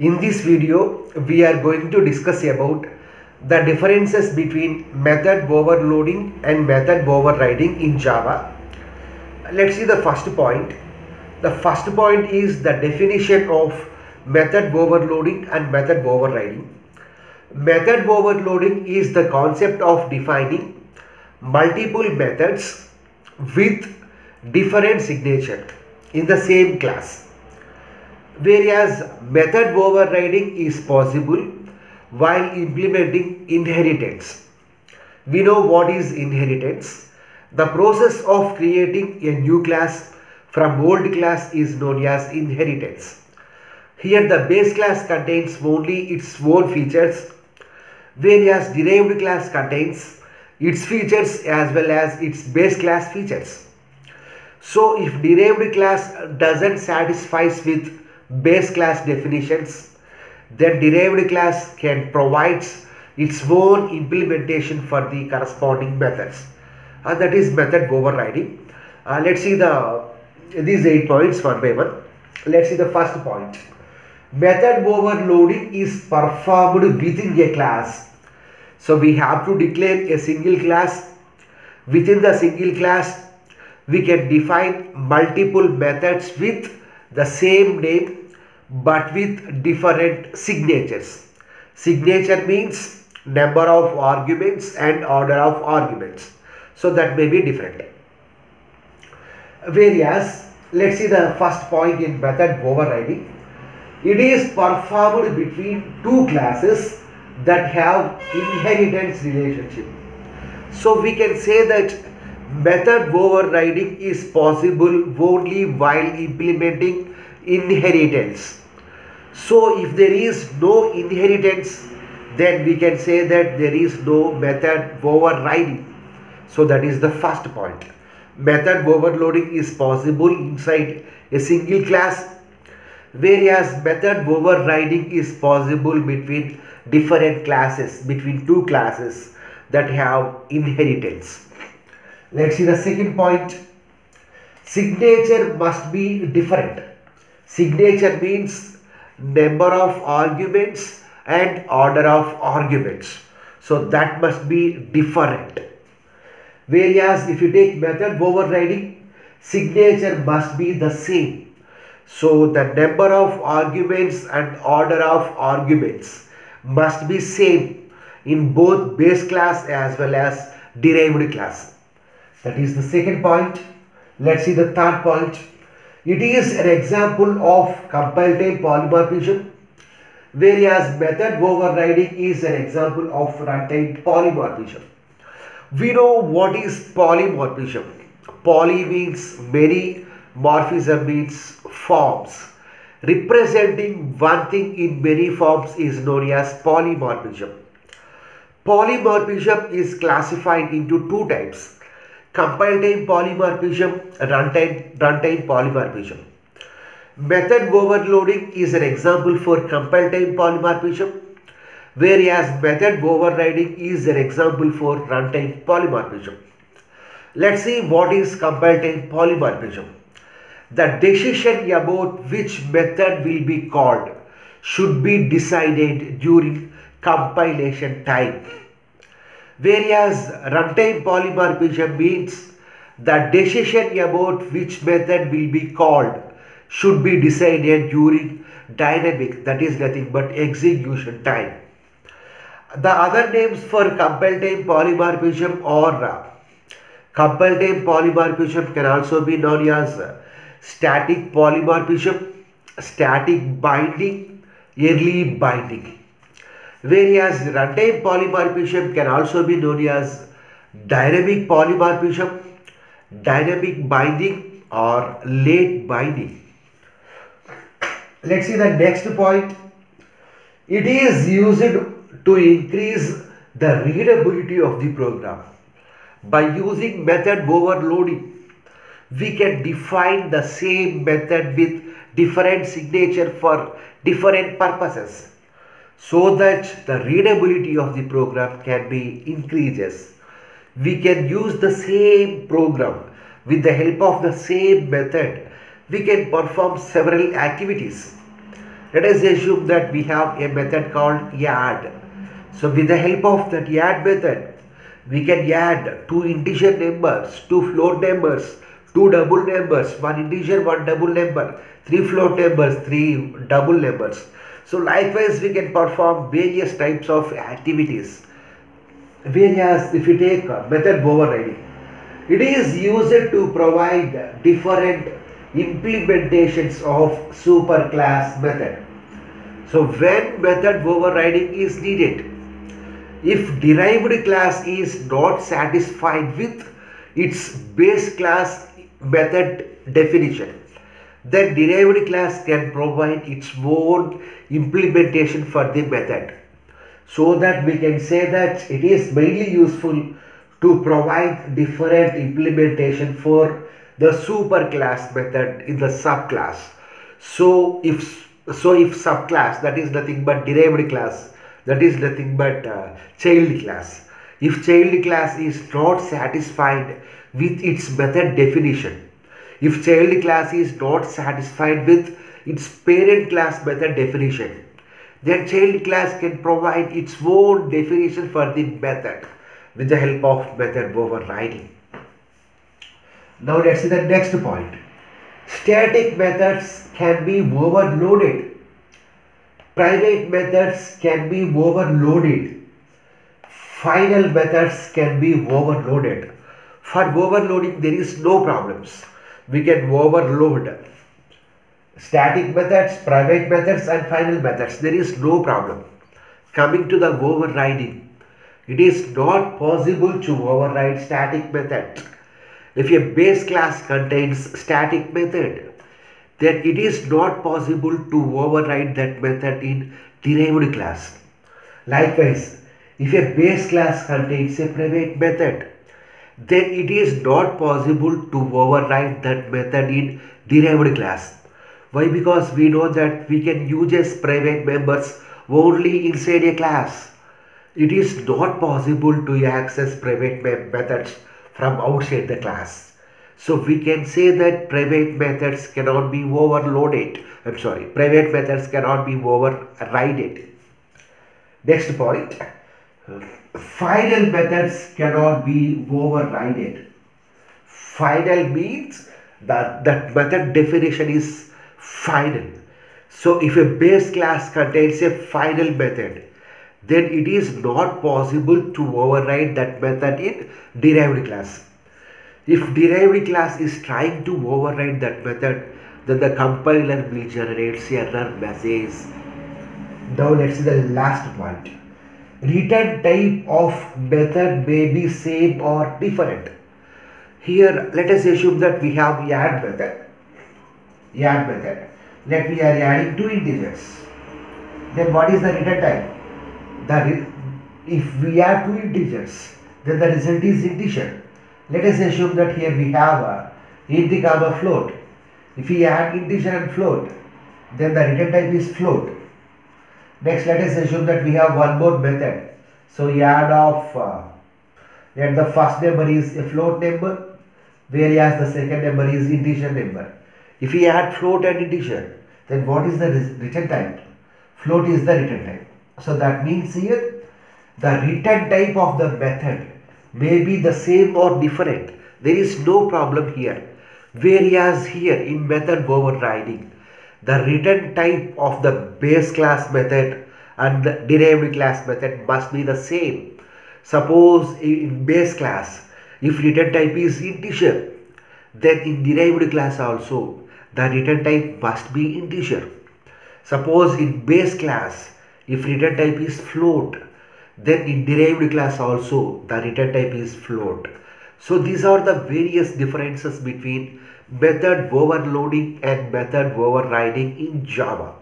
In this video, we are going to discuss about the differences between method overloading and method overriding in Java. Let's see the first point. The first point is the definition of method overloading and method overriding. Method overloading is the concept of defining multiple methods with different signature in the same class whereas method overriding is possible while implementing inheritance. We know what is inheritance. The process of creating a new class from old class is known as inheritance. Here the base class contains only its own features whereas derived class contains its features as well as its base class features. So if derived class doesn't satisfies with base class definitions, then derived class can provides its own implementation for the corresponding methods. Uh, that is method overriding. Uh, let's see the these eight points one by one. Let's see the first point. Method overloading is performed within a class. So we have to declare a single class. Within the single class, we can define multiple methods with the same name but with different signatures. Signature means number of arguments and order of arguments. So that may be different. Whereas, let's see the first point in method overriding. It is performed between two classes that have inheritance relationship. So we can say that method overriding is possible only while implementing inheritance. So if there is no inheritance then we can say that there is no method overriding. So that is the first point. Method overloading is possible inside a single class whereas method overriding is possible between different classes, between two classes that have inheritance. Let's see the second point. Signature must be different. Signature means number of arguments and order of arguments. So that must be different. Whereas if you take method overriding, signature must be the same. So the number of arguments and order of arguments must be same in both base class as well as derived class. That is the second point. Let's see the third point. It is an example of compile time polymorphism whereas method overriding is an example of runtime polymorphism. We know what is polymorphism. Poly means many, morphism means forms. Representing one thing in many forms is known as polymorphism. Polymorphism is classified into two types compile time polymorphism, runtime, runtime polymorphism. Method overloading is an example for compile time polymorphism, whereas method overriding is an example for runtime polymorphism. Let's see what is compile time polymorphism. The decision about which method will be called should be decided during compilation time whereas runtime polymorphism means the decision about which method will be called should be decided during dynamic that is nothing but execution time. The other names for compile time polymorphism or compile time polymorphism can also be known as static polymorphism, static binding, early binding whereas runtime polymorphism can also be known as dynamic polymorphism, dynamic binding or late binding. Let's see the next point. It is used to increase the readability of the program. By using method overloading, we can define the same method with different signature for different purposes so that the readability of the program can be increases. We can use the same program with the help of the same method. We can perform several activities. Let us assume that we have a method called add. So with the help of that add method, we can add two integer numbers, two float numbers, two double numbers, one integer, one double number, three float numbers, three double numbers. So likewise we can perform various types of activities. Various, if you take method overriding, it is used to provide different implementations of superclass method. So when method overriding is needed, if derived class is not satisfied with its base class method definition, then derived class can provide its own implementation for the method. So that we can say that it is mainly useful to provide different implementation for the superclass method in the subclass. So if so if subclass that is nothing but derived class that is nothing but uh, child class. If child class is not satisfied with its method definition, if child class is not satisfied with its parent class method definition, then child class can provide its own definition for the method with the help of method overriding. Now let's see the next point. Static methods can be overloaded. Private methods can be overloaded. Final methods can be overloaded. For overloading there is no problems. We can overload static methods, private methods and final methods. There is no problem. Coming to the overriding. It is not possible to override static method. If a base class contains static method, then it is not possible to override that method in derived class. Likewise, if a base class contains a private method, then it is not possible to override that method in derived class. Why? Because we know that we can use as private members only inside a class. It is not possible to access private methods from outside the class. So we can say that private methods cannot be overloaded. I'm sorry, private methods cannot be overridden. Next point, final methods cannot be overridden. Final means that that method definition is final. So if a base class contains a final method, then it is not possible to override that method in derived class. If derived class is trying to override that method, then the compiler will generate error message. Now let's see the last point. Return type of method may be same or different. Here let us assume that we have add method. Add method. Let we are adding two integers. Then what is the return type? The if we add two integers, then the result is integer. Let us assume that here we have a int comma float. If we add integer and float, then the return type is float. Next, let us assume that we have one more method. So we add of uh, let the first number is a float number, whereas the second number is integer number. If we add float and integer, then what is the return type? Float is the return type. So that means here the return type of the method may be the same or different. There is no problem here. Whereas here in method overriding, the return type of the base class method and the derived class method must be the same. Suppose in base class, if return type is integer, then in derived class also, the return type must be integer. Suppose in base class, if return type is float, then in derived class also the return type is float. So these are the various differences between method overloading and method overriding in Java.